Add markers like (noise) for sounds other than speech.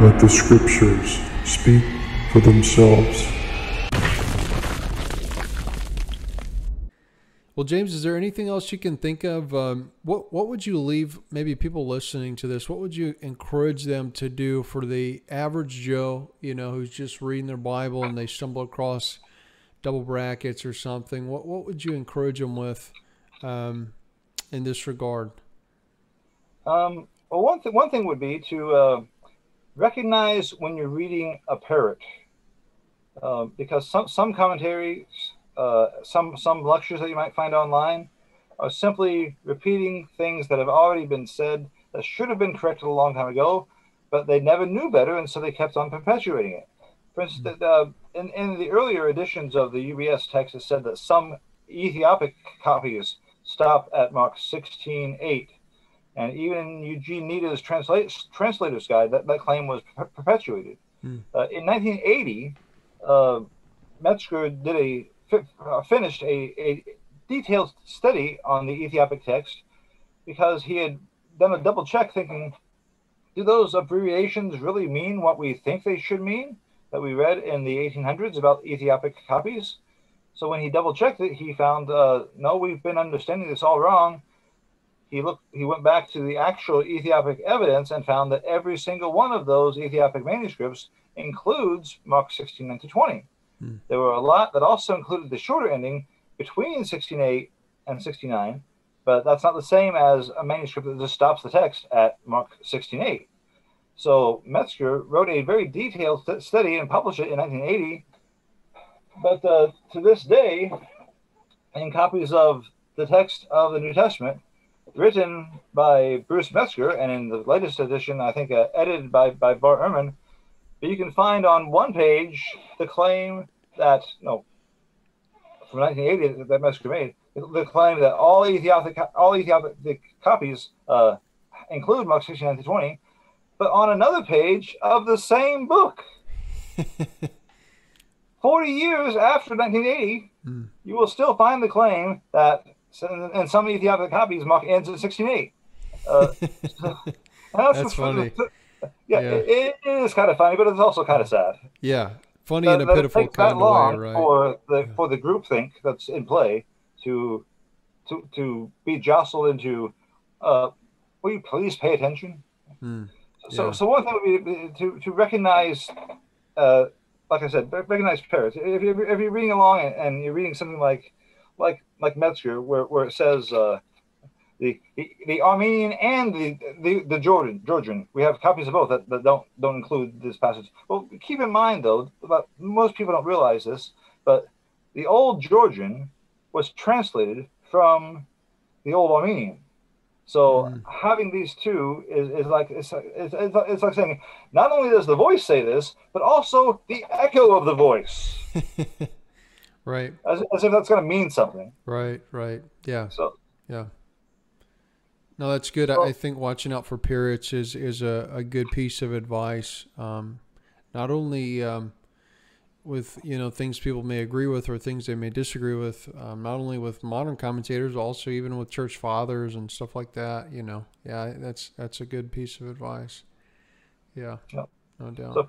Let the scriptures speak for themselves. Well, James, is there anything else you can think of? Um, what What would you leave maybe people listening to this? What would you encourage them to do for the average Joe? You know, who's just reading their Bible and they stumble across double brackets or something. What What would you encourage them with um, in this regard? Um, well, one th- one thing would be to uh, recognize when you're reading a parrot, uh, because some some commentaries uh, some some lectures that you might find online are simply repeating things that have already been said that should have been corrected a long time ago, but they never knew better, and so they kept on perpetuating it. For instance, uh, in, in the earlier editions of the UBS text, it said that some Ethiopic copies stop at Mark 16:8, and even Eugene Nida's translate, translator's guide, that, that claim was per- perpetuated. Hmm. Uh, in 1980, uh, Metzger did a uh, finished a, a detailed study on the Ethiopic text because he had done a double check thinking, do those abbreviations really mean what we think they should mean that we read in the 1800s about Ethiopic copies? So when he double checked it, he found, uh, no, we've been understanding this all wrong. He looked, he went back to the actual Ethiopic evidence and found that every single one of those Ethiopic manuscripts includes Mark 16 to 20. Hmm. There were a lot that also included the shorter ending between 16.8 and 69, but that's not the same as a manuscript that just stops the text at Mark 16.8. So Metzger wrote a very detailed st- study and published it in 1980. But uh, to this day, in copies of the text of the New Testament, written by Bruce Metzger, and in the latest edition, I think uh, edited by, by Bart Ehrman, but you can find on one page the claim that no, from 1980 that Metzger made the claim that all Ethiopic all Ethiopic copies uh, include Mark 69 to 20, but on another page of the same book, (laughs) 40 years after 1980, Hmm. you will still find the claim that in some Ethiopic copies Mark ends at 68. Uh, so- (laughs) and That's what's funny. Yeah, Yeah. It, it is kind of funny, but it's also kind of sad. Yeah, funny That- in a pitiful kind of way, right? For the for the groupthink that's in play to to to be jostled into, uh, will you please pay attention? Hmm. So Yeah. so one thing would be to to recognize, uh, like I said, recognize parrots. If you're if you're reading along and, and you're reading something like like like Metzger, where where it says. Uh, the, the, the Armenian and the, the, the Jordan Georgian. We have copies of both that, that don't don't include this passage. Well, keep in mind though, but most people don't realize this, but the old Georgian was translated from the old Armenian. So Mm. having these two is, is like it's, it's, it's, it's like saying not only does the voice say this, but also the echo of the voice, (laughs) right, as, as if that's going to mean something. right, right. Yeah, So yeah. No, that's good. I, I think watching out for parrots is is a, a good piece of advice. Um, not only um, with you know things people may agree with or things they may disagree with. Um, not only with modern commentators, also even with church fathers and stuff like that. You know, yeah, that's that's a good piece of advice. Yeah, Yep. no doubt. So